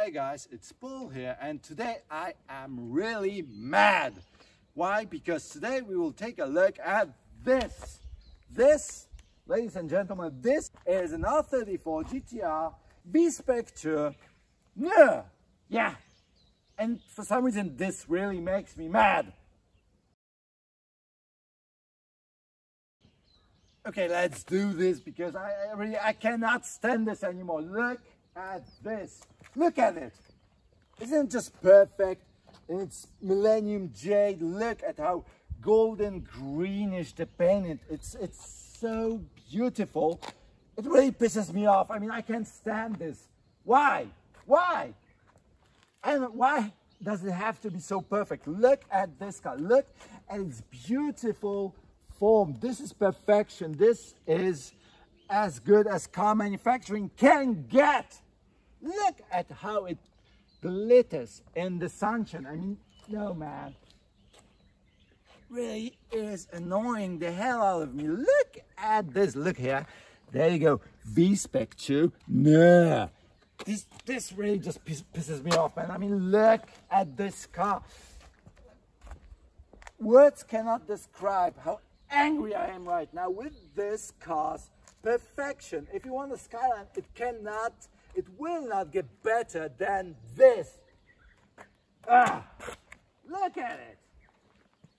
Hey guys, it's Paul here and today I am really mad. Why? Because today we will take a look at this. This, ladies and gentlemen, this is an R34 GTR V-Spec. Yeah, yeah. And for some reason this really makes me mad. Okay, let's do this because I, I really I cannot stand this anymore. Look at this. Look at it. Isn't it just perfect? And it's Millennium Jade. Look at how golden greenish the paint It's, it's so beautiful. It really pisses me off. I mean, I can't stand this. Why? Why? And why does it have to be so perfect? Look at this car. Look at its beautiful form. This is perfection. This is as good as car manufacturing can get. Look at how it glitters in the sunshine. I mean, no man. Really is annoying the hell out of me. Look at this. Look here. There you go. V-Spec 2. Nah. This, this really just pisses me off, man. I mean, look at this car. Words cannot describe how angry I am right now with this car's perfection. If you want a Skyline, it cannot will not get better than this. Ah, look at it.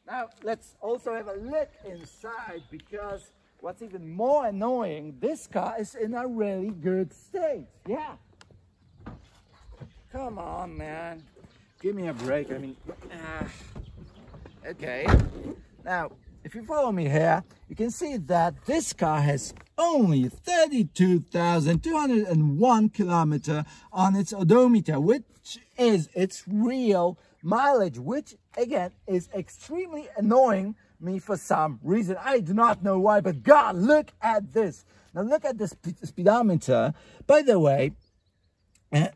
Now, let's also have a look inside because what's even more annoying, this car is in a really good state. Yeah. Come on, man. Give me a break. I mean, ah. okay. Now, if you follow me here, you can see that this car has only 32,201 kilometer on its odometer, which is its real mileage, which again is extremely annoying me for some reason. I do not know why, but God, look at this. Now look at this speedometer. By the way, eh,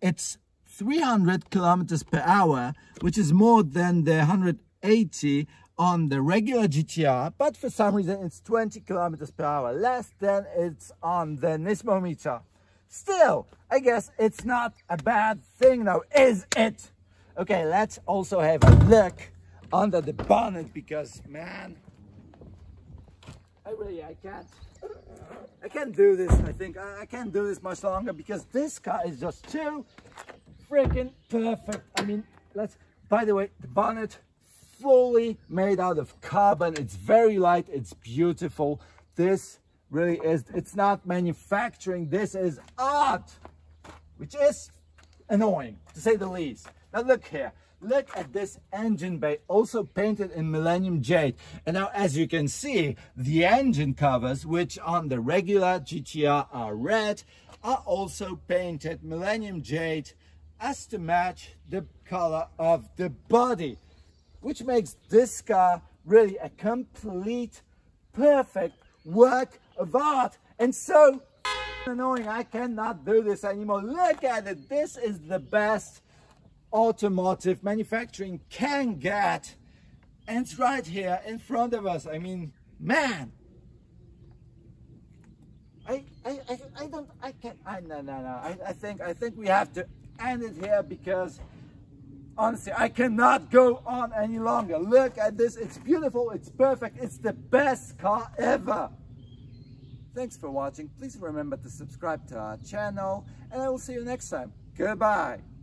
it's 300 kilometers per hour, which is more than the 180 on the regular GTR, but for some reason it's 20 kilometers per hour less than it's on the Nismo meter. Still, I guess it's not a bad thing now, is it? Okay, let's also have a look under the bonnet because, man, I really, I can't, I can't do this, I think. I, I can't do this much longer because this car is just too freaking perfect. I mean, let's, by the way, the bonnet fully made out of carbon. It's very light. It's beautiful. This really is, it's not manufacturing. This is art, which is annoying to say the least. Now look here. Look at this engine bay, also painted in Millennium Jade. And now, as you can see, the engine covers, which on the regular GTR are red, are also painted Millennium Jade as to match the color of the body which makes this car really a complete, perfect work of art. And so annoying, I cannot do this anymore. Look at it, this is the best automotive manufacturing can get. And it's right here in front of us. I mean, man. I, I, I, I don't, I can't, I, no, no, no. I, I think, I think we have to end it here because honestly i cannot go on any longer. Look at this. It's beautiful. It's perfect. It's the best car ever. Thanks for watching. Please remember to subscribe to our channel and i will see you next time. Goodbye